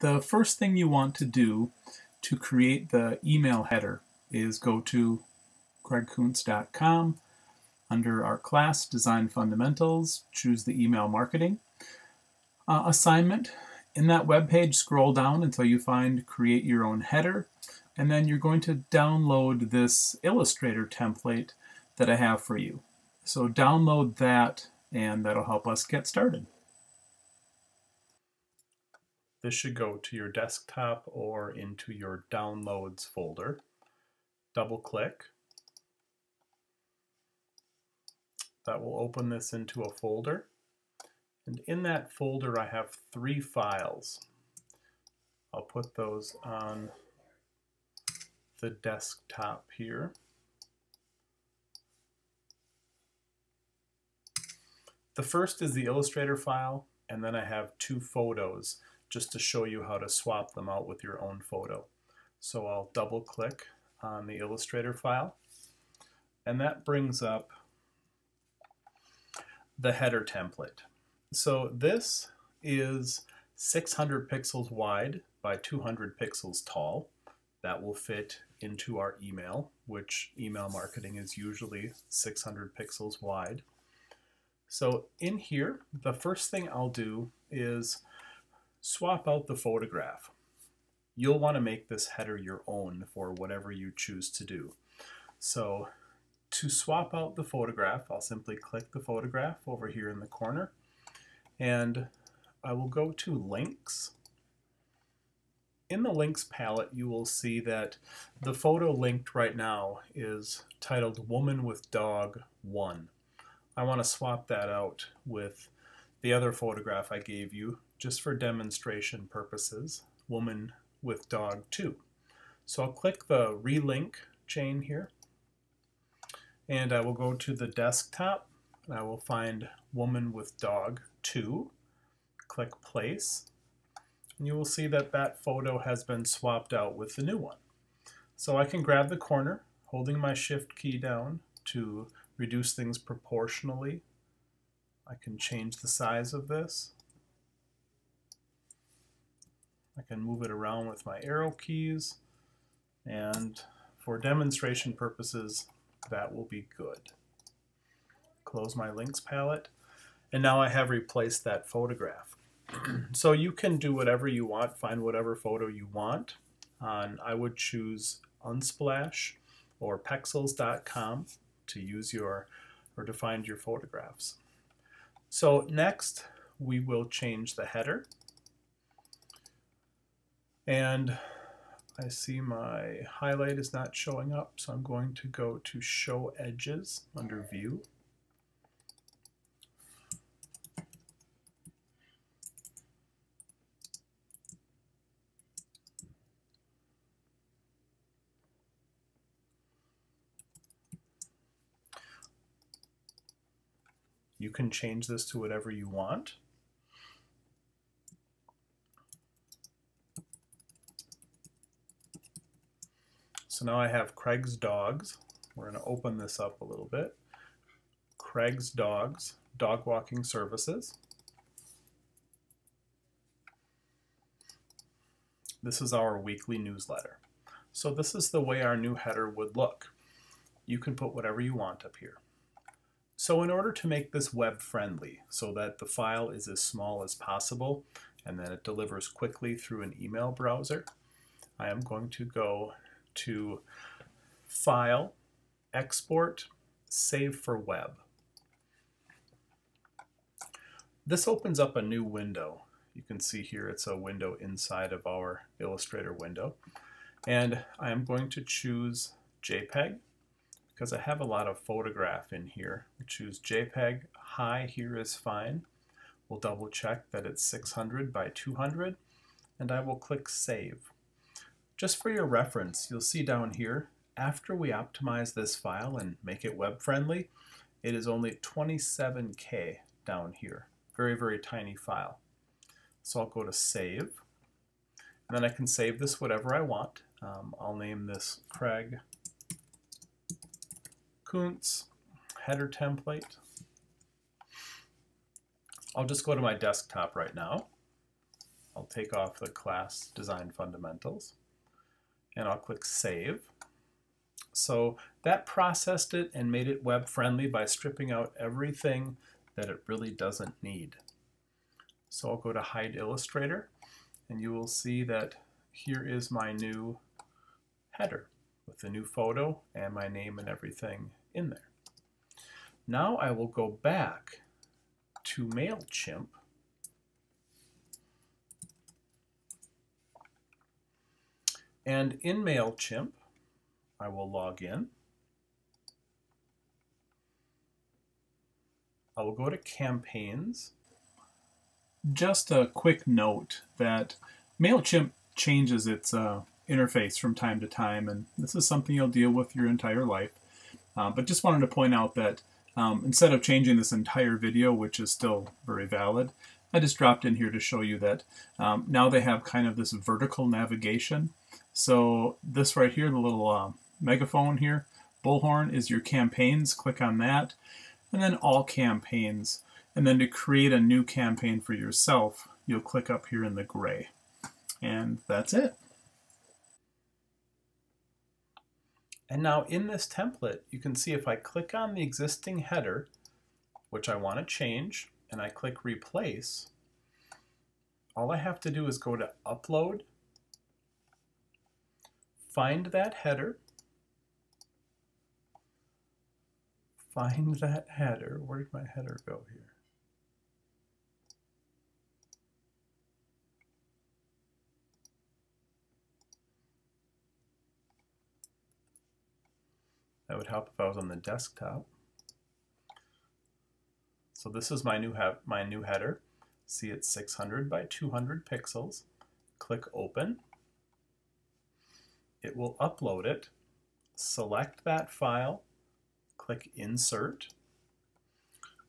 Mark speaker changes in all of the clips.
Speaker 1: the first thing you want to do to create the email header is go to craigkunce.com under our class Design Fundamentals, choose the email marketing uh, assignment. In that web page, scroll down until you find create your own header and then you're going to download this Illustrator template that I have for you. So download that and that'll help us get started. This should go to your desktop or into your downloads folder. Double click. That will open this into a folder. And in that folder I have three files. I'll put those on the desktop here. The first is the Illustrator file, and then I have two photos just to show you how to swap them out with your own photo. So I'll double click on the Illustrator file, and that brings up the header template. So this is 600 pixels wide by 200 pixels tall. That will fit into our email, which email marketing is usually 600 pixels wide. So in here, the first thing I'll do is swap out the photograph. You'll want to make this header your own for whatever you choose to do. So to swap out the photograph, I'll simply click the photograph over here in the corner and I will go to links in the links palette, you will see that the photo linked right now is titled Woman with Dog 1. I want to swap that out with the other photograph I gave you just for demonstration purposes, Woman with Dog 2. So I'll click the relink chain here and I will go to the desktop and I will find Woman with Dog 2, click place, and you will see that that photo has been swapped out with the new one. So I can grab the corner, holding my shift key down to reduce things proportionally. I can change the size of this. I can move it around with my arrow keys and for demonstration purposes that will be good. Close my links palette and now I have replaced that photograph so you can do whatever you want, find whatever photo you want. I would choose Unsplash or Pexels.com to use your or to find your photographs. So next we will change the header. And I see my highlight is not showing up, so I'm going to go to Show Edges under View. You can change this to whatever you want. So now I have Craig's Dogs. We're going to open this up a little bit. Craig's Dogs, Dog Walking Services. This is our weekly newsletter. So this is the way our new header would look. You can put whatever you want up here. So in order to make this web friendly so that the file is as small as possible and then it delivers quickly through an email browser, I am going to go to File, Export, Save for Web. This opens up a new window. You can see here it's a window inside of our Illustrator window. And I am going to choose JPEG because I have a lot of photograph in here. We choose JPEG. High here is fine. We'll double check that it's 600 by 200 and I will click Save. Just for your reference, you'll see down here, after we optimize this file and make it web friendly, it is only 27K down here. Very, very tiny file. So I'll go to Save. And then I can save this whatever I want. Um, I'll name this Craig Kunce header template. I'll just go to my desktop right now. I'll take off the class design fundamentals and I'll click save. So that processed it and made it web friendly by stripping out everything that it really doesn't need. So I'll go to hide Illustrator and you will see that here is my new header with the new photo and my name and everything in there. Now I will go back to MailChimp and in MailChimp I will log in. I will go to campaigns. Just a quick note that MailChimp changes its uh, interface from time to time, and this is something you'll deal with your entire life. Uh, but just wanted to point out that um, instead of changing this entire video, which is still very valid, I just dropped in here to show you that um, now they have kind of this vertical navigation. So this right here, the little uh, megaphone here. Bullhorn is your campaigns. Click on that. And then all campaigns. And then to create a new campaign for yourself, you'll click up here in the gray. And that's it. And now in this template, you can see if I click on the existing header, which I want to change, and I click replace, all I have to do is go to upload, find that header, find that header. Where did my header go here? That would help if I was on the desktop. So this is my new my new header. See it's 600 by 200 pixels. Click open. It will upload it. Select that file click Insert,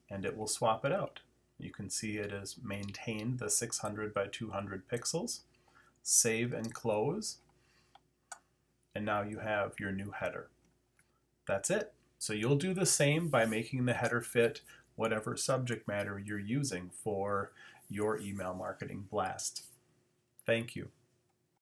Speaker 1: and it will swap it out. You can see it has maintained the 600 by 200 pixels. Save and close, and now you have your new header. That's it. So you'll do the same by making the header fit whatever subject matter you're using for your email marketing blast. Thank you.